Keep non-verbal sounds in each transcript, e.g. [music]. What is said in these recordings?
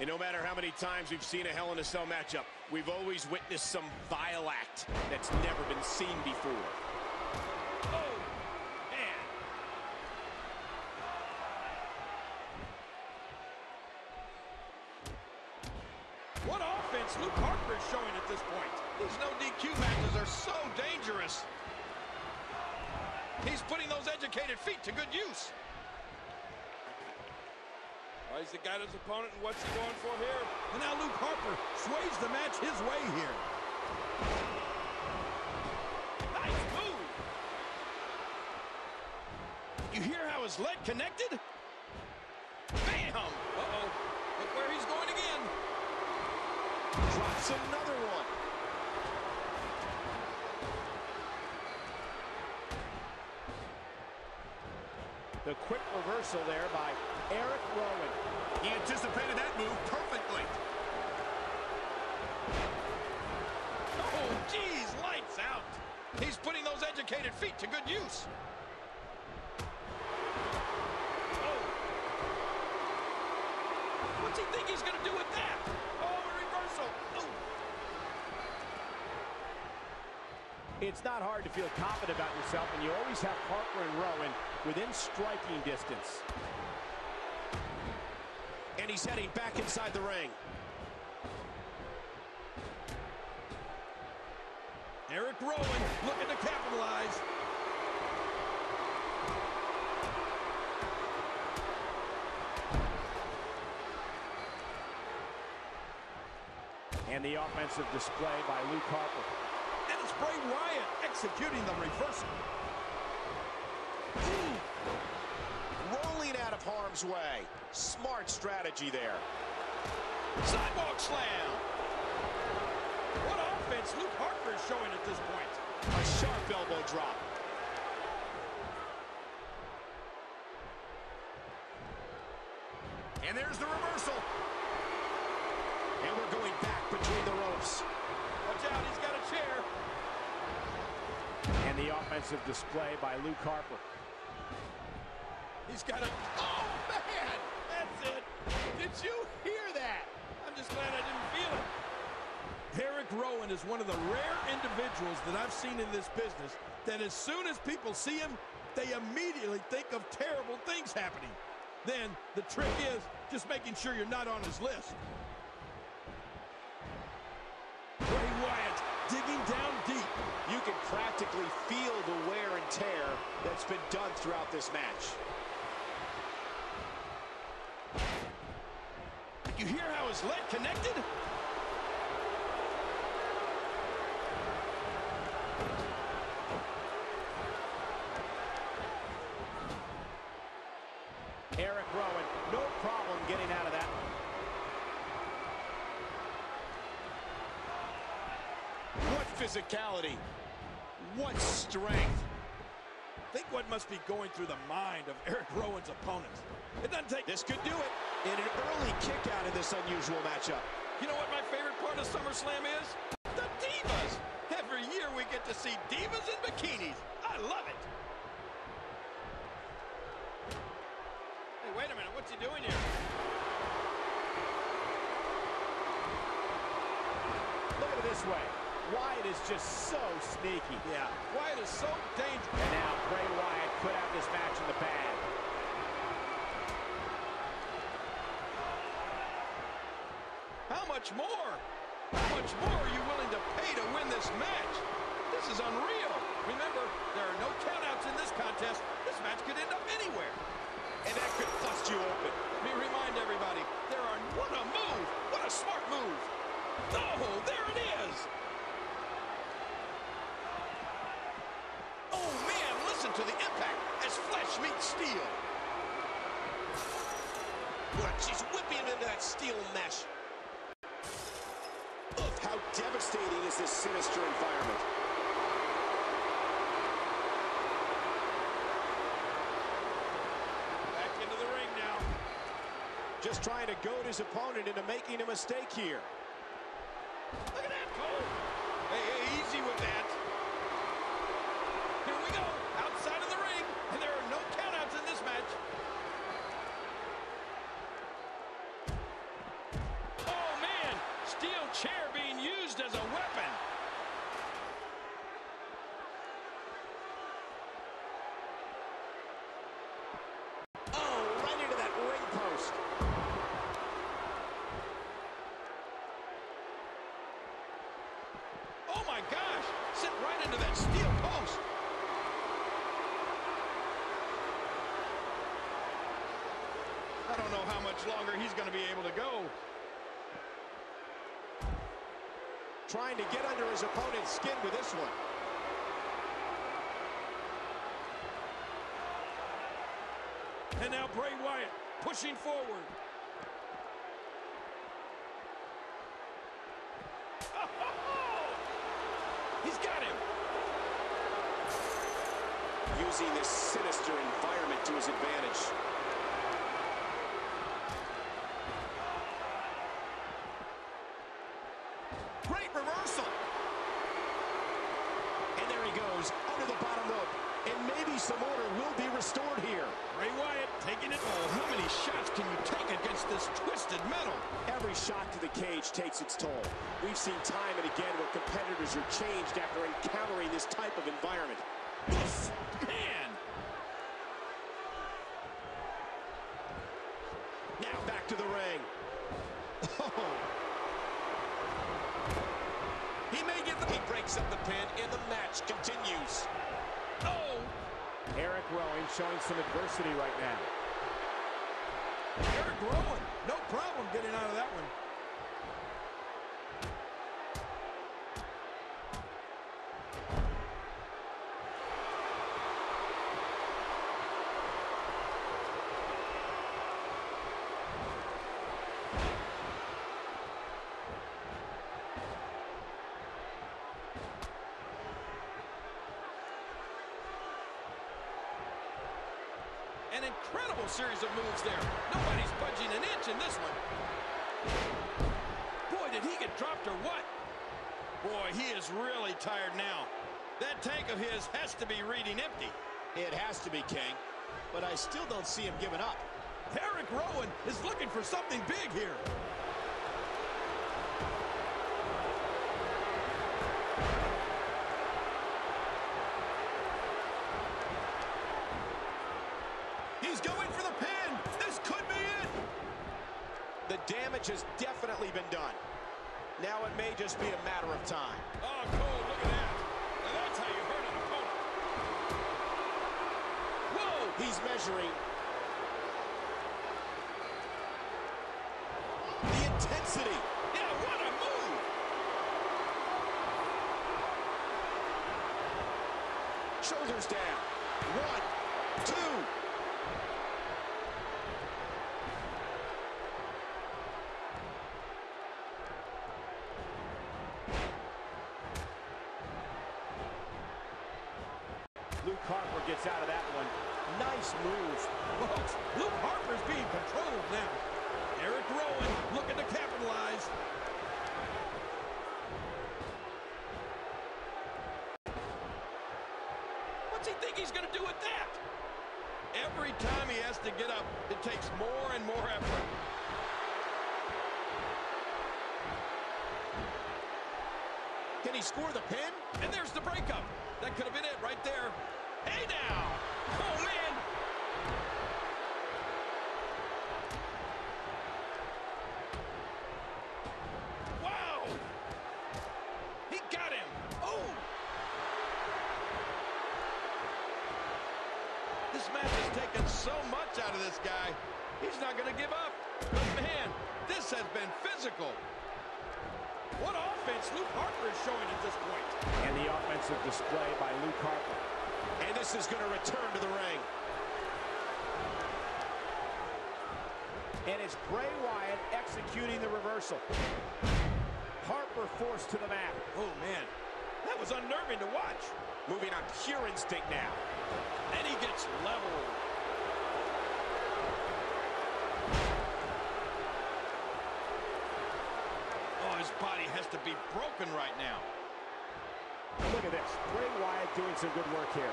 And no matter how many times we've seen a Hell in a Cell matchup, we've always witnessed some vile act that's never been seen before. Oh, man. What offense Luke Harper is showing at this point. These no DQ matches are so dangerous. He's putting those educated feet to good use. Well, he's got his opponent, and what's he going for here? And now Luke Harper sways the match his way here. Nice move. You hear how his leg connected? Bam! Uh-oh. Look where he's going again. Drops another one. The quick reversal there by Eric Rowan. He anticipated that move perfectly. Oh, geez, lights out. He's putting those educated feet to good use. Oh. What's he think he's going to do with that? Oh, a reversal. Oh. It's not hard to feel confident about yourself, and you always have Harper and Rowan within striking distance. And he's heading back inside the ring. Eric Rowan looking to capitalize. And the offensive display by Luke Harper. Bray Wyatt executing the reversal. Rolling out of harm's way. Smart strategy there. Sidewalk slam. What offense Luke Harper is showing at this point. A sharp elbow drop. And there's the reversal. And we're going back between the ropes. Watch out, he's got a chair. And the offensive display by Luke Harper. He's got a... Oh, man! That's it. Did you hear that? I'm just glad I didn't feel it. Eric Rowan is one of the rare individuals that I've seen in this business that as soon as people see him, they immediately think of terrible things happening. Then the trick is just making sure you're not on his list. Bray Wyatt digging down deep. You can practically feel the wear and tear that's been done throughout this match. You hear how his leg connected? Eric Rowan, no problem getting out of that. What physicality. What strength. What must be going through the mind of Eric [laughs] Rowan's opponents. It doesn't take... This could do it. In an early kick out in this unusual matchup. You know what my favorite part of SummerSlam is? The Divas. Every year we get to see Divas in bikinis. I love it. Hey, wait a minute. What's he doing here? Look at it this way. Wyatt is just so sneaky. Yeah. Wyatt is so dangerous. And now Bray Wyatt could have this match in the bag. How much more? How much more are you willing to pay to win this match? This is unreal. Remember, there are no countouts in this contest. This match could end up anywhere. And that could bust you open. Let me remind everybody, there are what a move. What a smart move. Oh, there it is. Oh, man, listen to the impact as flesh meets steel. Look, she's whipping him into that steel mesh. Look, how devastating is this sinister environment? Back into the ring now. Just trying to goad his opponent into making a mistake here. Right into that steel post. I don't know how much longer he's going to be able to go. Trying to get under his opponent's skin with this one. And now Bray Wyatt pushing forward. He's got him. Using this sinister environment to his advantage. Great reversal. And there he goes, under the bottom rope. And maybe some order will be restored here. Bray Wyatt taking it. Oh, how many shots can you take against this twisted metal? Every shot to the cage takes its toll. We've seen time and again where competitors are changed after encountering this type of environment. Oof, man. Now back to the ring. Oh, He may get the... he breaks up the pin and the match continues. Oh, Eric Rowan showing some adversity right now. Eric Rowan. No problem getting out of that one. An incredible series of moves there. Nobody's budging an inch in this one. Boy, did he get dropped or what? Boy, he is really tired now. That tank of his has to be reading empty. It has to be King, but I still don't see him giving up. Eric Rowan is looking for something big here. He's going for the pin. This could be it. The damage has definitely been done. Now it may just be a matter of time. Oh, Cole, look at that. Now that's how you hurt an opponent. Whoa! He's measuring. The intensity. Yeah, what a move! Shoulders down. One, two. Luke Harper gets out of that one. Nice move. Folks, Luke Harper's being controlled now. Eric Rowan looking to capitalize. What's he think he's going to do with that? Every time he has to get up, it takes more and more effort. Can he score the pin? And there's the breakup. That could have been it right there. Hey now! Oh, man! Wow! He got him! Oh! This match has taken so much out of this guy. He's not going to give up. But man, this has been physical. What offense Luke Harper is showing at this point. And the offensive display by Luke Harper. And this is going to return to the ring. And it's Bray Wyatt executing the reversal. Harper forced to the mat. Oh, man. That was unnerving to watch. Moving on pure instinct now. And he gets leveled. Oh, his body has to be broken right now. Look at this. Bray Wyatt doing some good work here.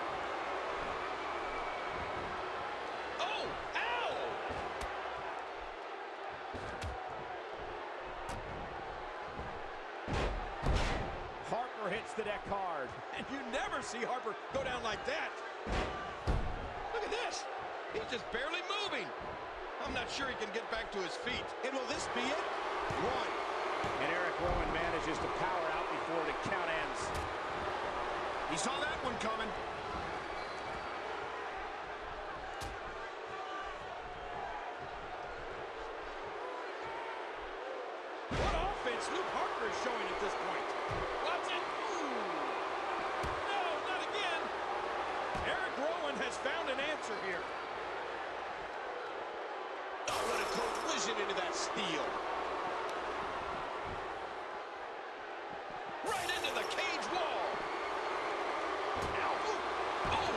Oh, ow! Harper hits the deck hard. And you never see Harper go down like that. Look at this. He's just barely moving. I'm not sure he can get back to his feet. And will this be it? One. And Eric Rowan manages to power out before the count ends. He saw that one coming. What offense Luke Harper is showing at this point. Watch it. Ooh. No, not again. Eric Rowan has found an answer here. Oh, what a collision into that steel. Right into the cage wall. Ow. Oh.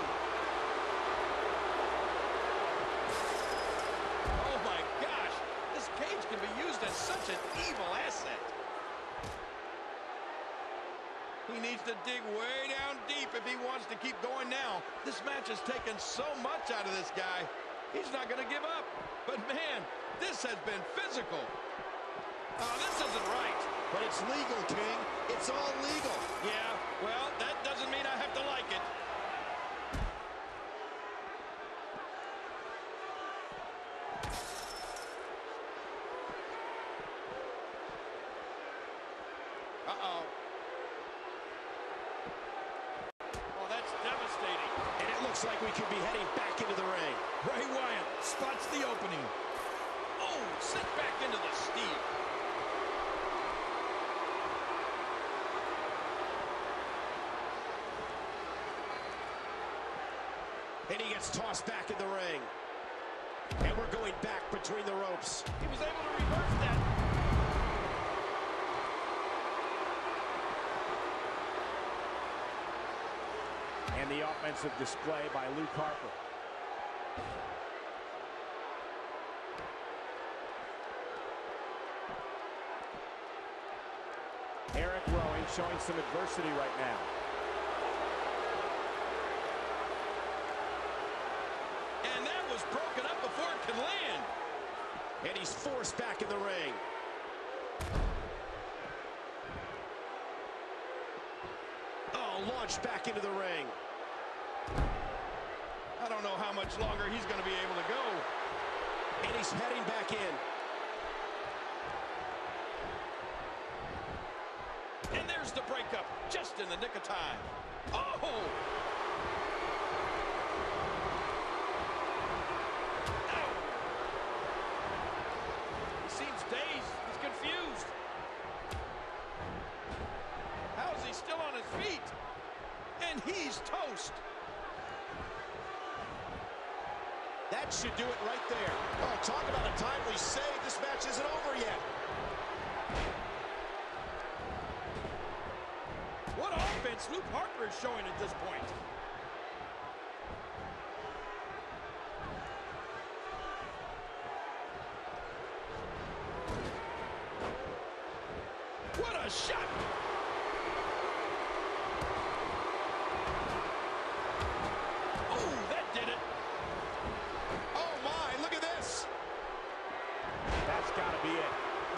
Oh, my gosh. This cage can be used as such an evil asset. He needs to dig way down deep if he wants to keep going now. This match has taken so much out of this guy. He's not going to give up. But, man, this has been physical. Oh, this isn't right. But it's legal, King. It's all legal. Yeah, well, that doesn't mean I have to like it. Uh-oh. Oh, that's devastating. And it looks like we could be heading back into the ring. Bray Wyatt spots the opening. Oh, sent back into the steel. And he gets tossed back in the ring. And we're going back between the ropes. He was able to reverse that. And the offensive display by Luke Harper. Eric Rowan showing some adversity right now. And that was broken up before it could land. And he's forced back in the ring. Oh, launched back into the ring. Don't know how much longer he's going to be able to go. And he's heading back in. And there's the breakup, just in the nick of time. Oh! Ow! He seems dazed. He's confused. How is he still on his feet? And he's toast. That should do it right there. Oh, talk about a timely save. This match isn't over yet. What offense Luke Harper is showing at this point. What a shot! Oh, that did it. Oh, my. Look at this. That's got to be it.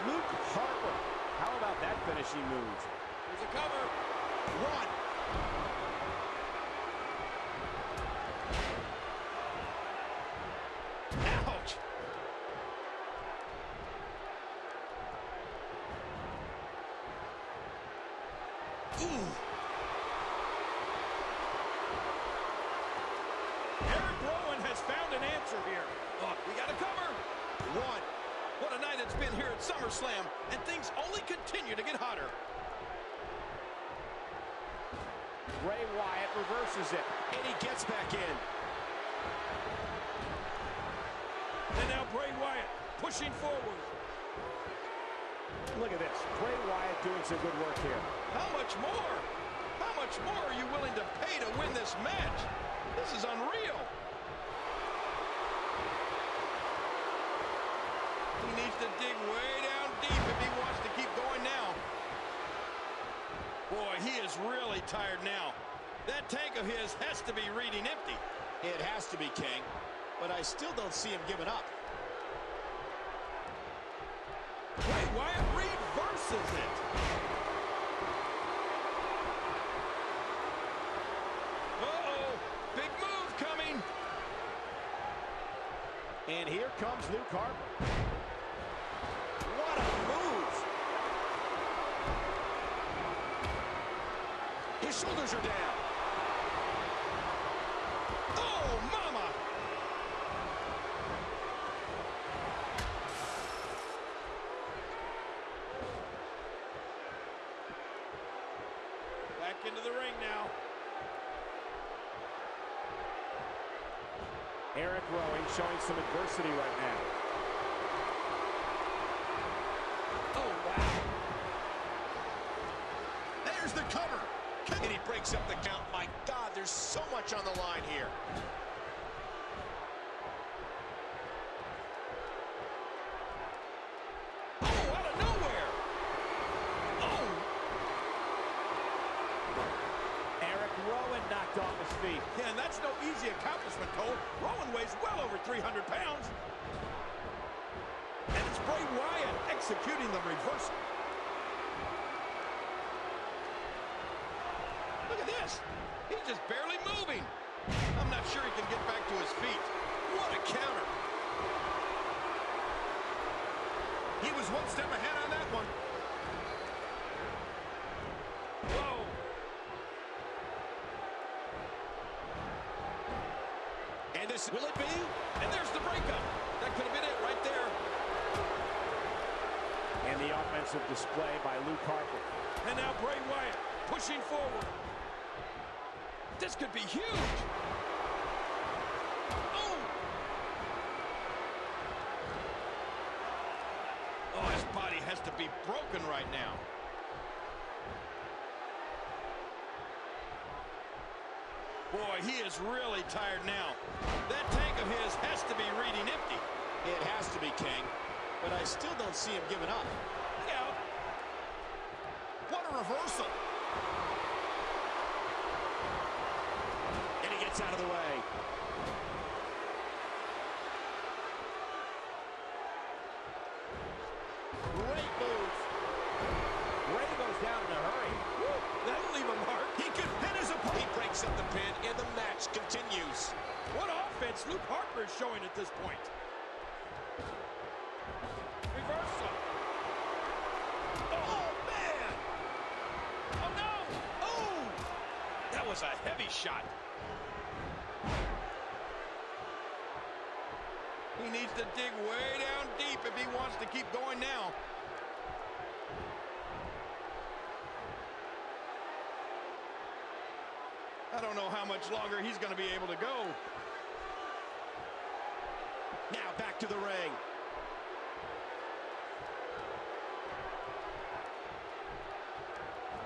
Luke Harper. How about that finishing move? There's a cover. One. Ouch! Ooh. Eric Rowan has found an answer here. Oh, we got a cover. One. What a night it's been here at SummerSlam, and things only continue to get hotter. Bray Wyatt reverses it. And he gets back in. And now Bray Wyatt pushing forward. Look at this. Bray Wyatt doing some good work here. How much more? How much more are you willing to pay to win this match? This is unreal. He needs to dig way down deep if he wants to keep going now. Boy, he is really tired now. That tank of his has to be reading empty. It has to be, King. But I still don't see him giving up. misses it. Uh-oh, big move coming. And here comes Luke Harper. What a move. His shoulders are down. Knocked off his feet. yeah, and that's no easy accomplishment, Cole. Rowan weighs well over 300 pounds. And it's Bray Wyatt executing the reversal. Look at this. He's just barely moving. I'm not sure he can get back to his feet. What a counter. He was one step ahead on that one. Whoa. And this Will it be? And there's the breakup. That could have been it right there. And the offensive display by Luke Harper. And now Bray Wyatt pushing forward. This could be huge. Oh! Oh, his body has to be broken right now. Boy, he is really tired now. That tank of his has to be reading empty. it has to be King, but I still don't see him giving up. Look out. What a reversal. And he gets out of the way. Great move. Ray goes down in a hurry. That'll leave a mark. He could pin his He opponent. Breaks up the pin, and the match continues. What offense Luke Harper is showing at this point. Reversal. Oh, man. Oh, no. Oh. That was a heavy shot. He needs to dig way down deep if he wants to keep going now. I don't know how much longer he's going to be able to go. Now back to the ring.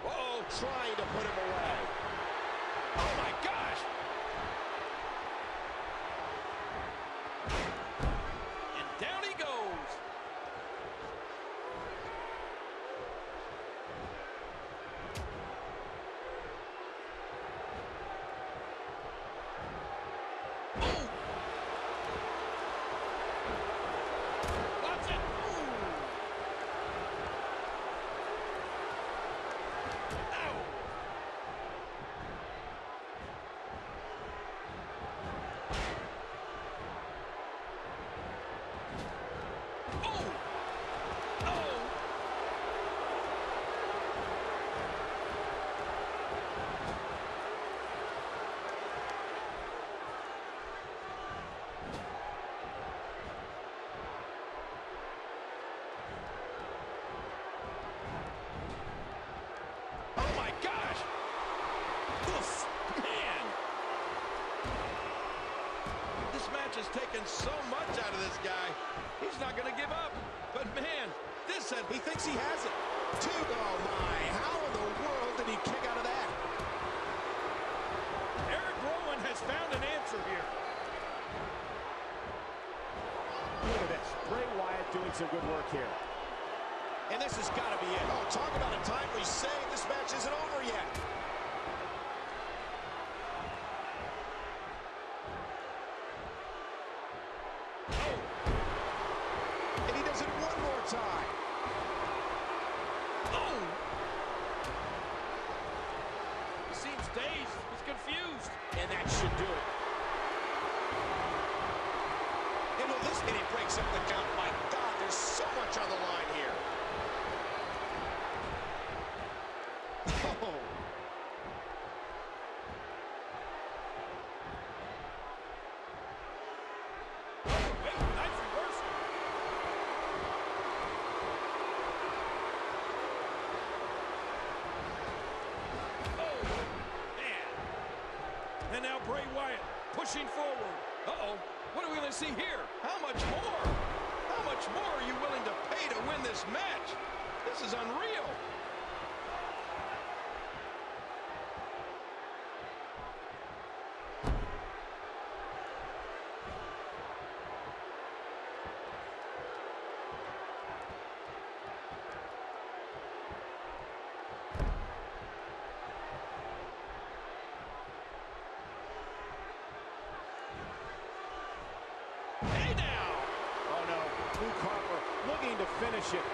Whoa, Trying to put him away. Oh my gosh! And down he goes. Oh! Watch it! Ooh! Ow! Oh! Oh! Oh my gosh! Oof, man! This match has taken so much out of this guy. He's not going to give up. But man, He thinks he has it. Two. Oh, my. How in the world did he kick out of that? Eric Rowan has found an answer here. Look at this. Bray Wyatt doing some good work here. And this has got to be it. Oh, talk about a timely save. This match isn't over yet. Oh, And he does it one more time. oh! He seems dazed. He's confused. And that should do it. And will This and it breaks up the count. My God, there's so much on the line here. Oh. Hey, nice reversal. Oh, man. And now Bray Wyatt pushing forward. Uh-oh. What are we going to see here? How much more? How much more are you willing to pay to win this match? This is unreal. Hey now. Oh, no. Luke Harper looking to finish it.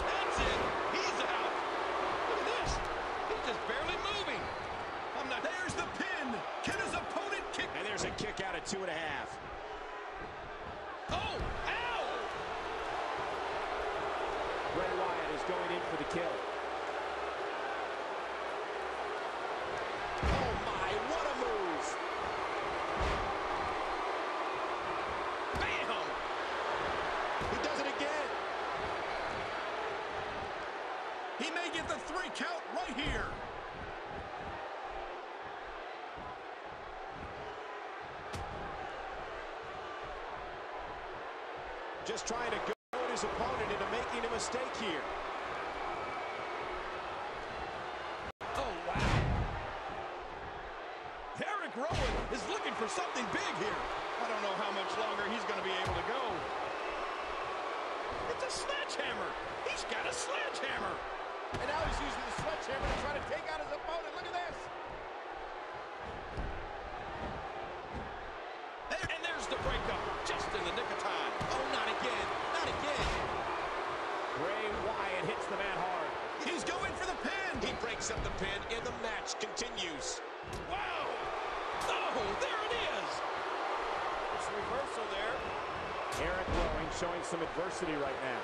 That's it. He's out. Look at this. He's just barely moving. I'm not. There's the pin. Can his opponent kick? And there's a kick out at two and a half. Oh, ow! Bray Wyatt is going in for the kill. Oh my, what a move! Bam! He does it again. He may get the three count right here. Just trying to goad his opponent into making a mistake here. Oh, wow. Eric Rowan is looking for something big here. I don't know how much longer he's going to be able to go. It's a sledgehammer. He's got a sledgehammer. And now he's using the sledgehammer to try to take out his opponent. Look at this. And there's the breakup, just in the nick of time. Oh, not again. Not again. Bray Wyatt hits the mat hard. He's going for the breaks up the pin, and the match continues. Wow! Oh, there it is! It's reversal there. Eric Rowan showing some adversity right now.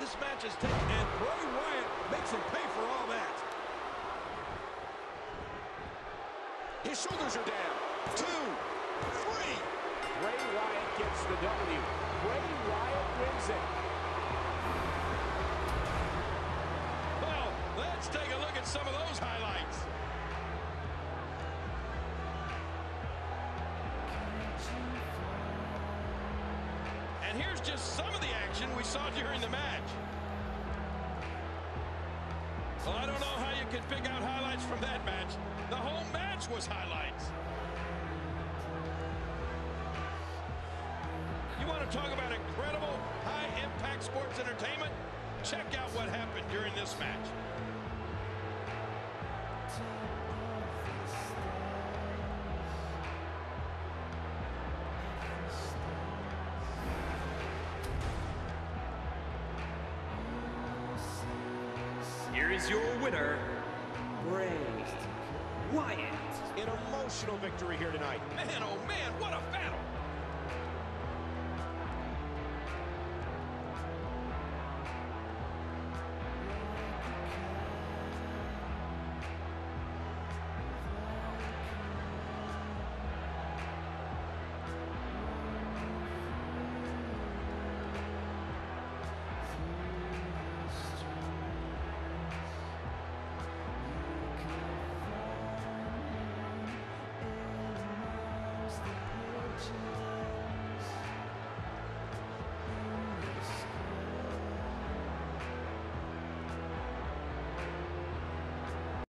This match is taken, and Bray Wyatt makes him pay for all that. His shoulders are down. Two, three. Bray Wyatt gets the W. Bray Wyatt wins it. Well, let's take a look at some of those highlights. And here's just some of the action we saw during the match. Well, I don't know how you can pick out highlights from that match. The whole match was highlights. You want to talk about incredible high-impact sports entertainment? Check out what happened during this match. Here is your winner, Bray Wyatt. An emotional victory here tonight. Man, oh man,